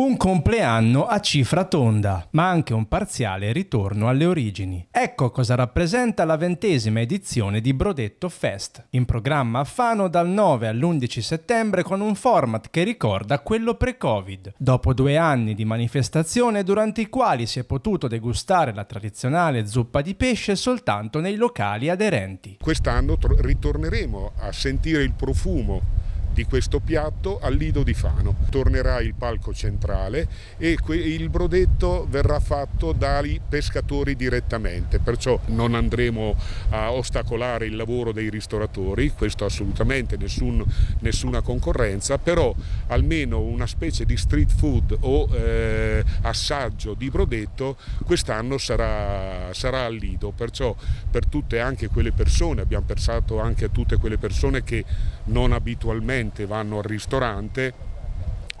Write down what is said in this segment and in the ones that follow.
Un compleanno a cifra tonda, ma anche un parziale ritorno alle origini. Ecco cosa rappresenta la ventesima edizione di Brodetto Fest, in programma a Fano dal 9 all'11 settembre con un format che ricorda quello pre-Covid, dopo due anni di manifestazione durante i quali si è potuto degustare la tradizionale zuppa di pesce soltanto nei locali aderenti. Quest'anno ritorneremo a sentire il profumo di questo piatto al Lido di Fano. Tornerà il palco centrale e il brodetto verrà fatto dai pescatori direttamente, perciò non andremo a ostacolare il lavoro dei ristoratori, questo assolutamente nessun, nessuna concorrenza, però almeno una specie di street food o eh, assaggio di brodetto quest'anno sarà, sarà al Lido, perciò per tutte anche quelle persone, abbiamo pensato anche a tutte quelle persone che non abitualmente gente vanno al ristorante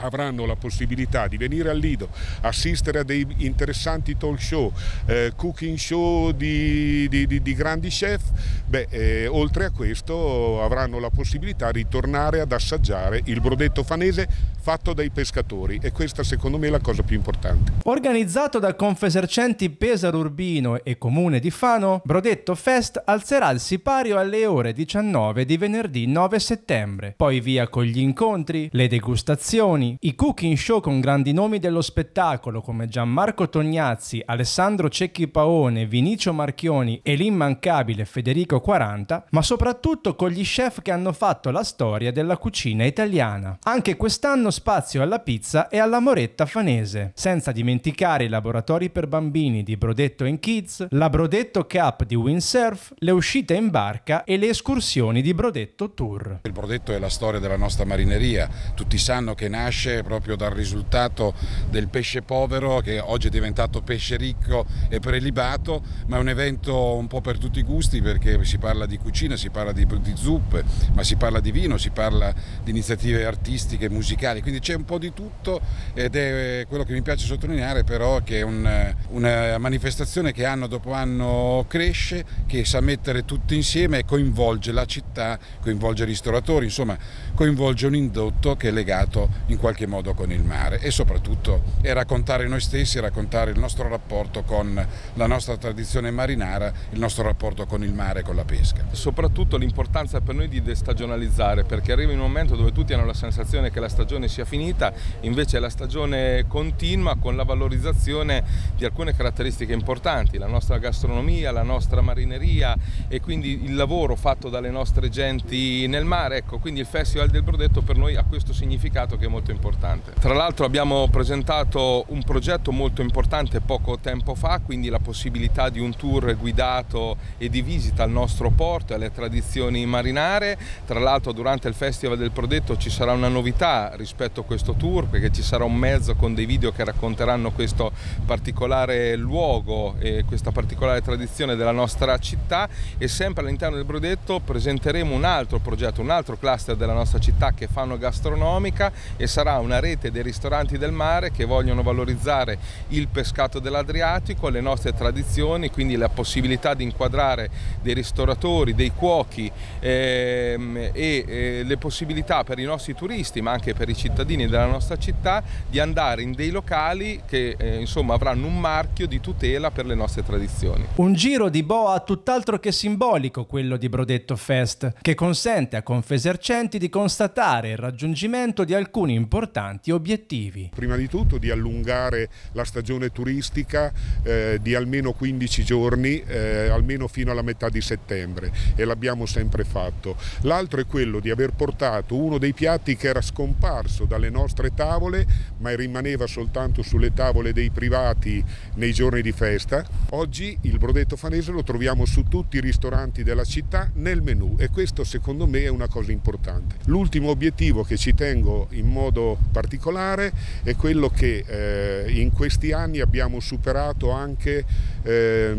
avranno la possibilità di venire al Lido, assistere a dei interessanti talk show, eh, cooking show di, di, di, di grandi chef, beh, eh, oltre a questo avranno la possibilità di tornare ad assaggiare il brodetto fanese fatto dai pescatori e questa secondo me è la cosa più importante. Organizzato da Confesercenti Pesaro Urbino e Comune di Fano, Brodetto Fest alzerà il sipario alle ore 19 di venerdì 9 settembre, poi via con gli incontri, le degustazioni, i cooking show con grandi nomi dello spettacolo come Gianmarco Tognazzi, Alessandro Cecchi Paone, Vinicio Marchioni e l'immancabile Federico 40, ma soprattutto con gli chef che hanno fatto la storia della cucina italiana. Anche quest'anno spazio alla pizza e alla moretta fanese, senza dimenticare i laboratori per bambini di Brodetto Kids, la Brodetto Cup di Windsurf, le uscite in barca e le escursioni di Brodetto Tour. Il Brodetto è la storia della nostra marineria, tutti sanno che nasce nasce proprio dal risultato del pesce povero che oggi è diventato pesce ricco e prelibato, ma è un evento un po' per tutti i gusti perché si parla di cucina, si parla di, di zuppe, ma si parla di vino, si parla di iniziative artistiche, musicali, quindi c'è un po' di tutto ed è quello che mi piace sottolineare però che è un, una manifestazione che anno dopo anno cresce, che sa mettere tutti insieme e coinvolge la città, coinvolge i ristoratori, insomma coinvolge un indotto che è legato in qualche qualche modo con il mare e soprattutto è raccontare noi stessi, raccontare il nostro rapporto con la nostra tradizione marinara, il nostro rapporto con il mare e con la pesca. Soprattutto l'importanza per noi di destagionalizzare perché arriva un momento dove tutti hanno la sensazione che la stagione sia finita, invece la stagione continua con la valorizzazione di alcune caratteristiche importanti, la nostra gastronomia, la nostra marineria e quindi il lavoro fatto dalle nostre genti nel mare, ecco, quindi il Festival del Brodetto per noi ha questo significato che è molto importante importante. Tra l'altro abbiamo presentato un progetto molto importante poco tempo fa, quindi la possibilità di un tour guidato e di visita al nostro porto e alle tradizioni marinare. Tra l'altro durante il Festival del Prodetto ci sarà una novità rispetto a questo tour perché ci sarà un mezzo con dei video che racconteranno questo particolare luogo e questa particolare tradizione della nostra città e sempre all'interno del Brodetto presenteremo un altro progetto, un altro cluster della nostra città che fanno gastronomica e sarà sarà una rete dei ristoranti del mare che vogliono valorizzare il pescato dell'Adriatico, le nostre tradizioni, quindi la possibilità di inquadrare dei ristoratori, dei cuochi ehm, e eh, le possibilità per i nostri turisti ma anche per i cittadini della nostra città di andare in dei locali che eh, insomma avranno un marchio di tutela per le nostre tradizioni. Un giro di boa tutt'altro che simbolico quello di Brodetto Fest che consente a Confesercenti di constatare il raggiungimento di alcuni importanti importanti obiettivi. Prima di tutto di allungare la stagione turistica eh, di almeno 15 giorni, eh, almeno fino alla metà di settembre e l'abbiamo sempre fatto. L'altro è quello di aver portato uno dei piatti che era scomparso dalle nostre tavole ma rimaneva soltanto sulle tavole dei privati nei giorni di festa. Oggi il brodetto fanese lo troviamo su tutti i ristoranti della città nel menù e questo secondo me è una cosa importante. L'ultimo obiettivo che ci tengo in modo particolare è quello che eh, in questi anni abbiamo superato anche eh,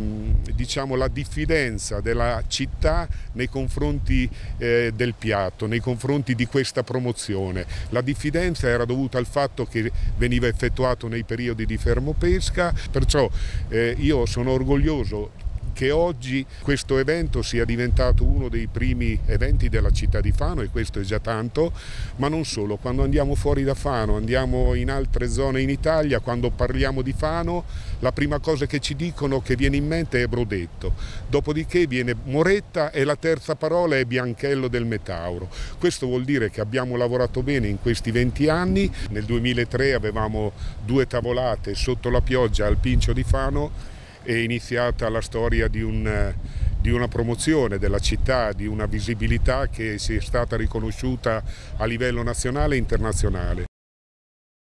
diciamo, la diffidenza della città nei confronti eh, del piatto, nei confronti di questa promozione. La diffidenza era dovuta al fatto che veniva effettuato nei periodi di fermo pesca, perciò eh, io sono orgoglioso che oggi questo evento sia diventato uno dei primi eventi della città di Fano e questo è già tanto, ma non solo, quando andiamo fuori da Fano, andiamo in altre zone in Italia, quando parliamo di Fano, la prima cosa che ci dicono che viene in mente è Brodetto, dopodiché viene Moretta e la terza parola è Bianchello del Metauro. Questo vuol dire che abbiamo lavorato bene in questi 20 anni, nel 2003 avevamo due tavolate sotto la pioggia al Pincio di Fano è iniziata la storia di, un, di, una promozione della città, di una visibilità che si è stata riconosciuta a livello nazionale e internazionale.